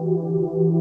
Música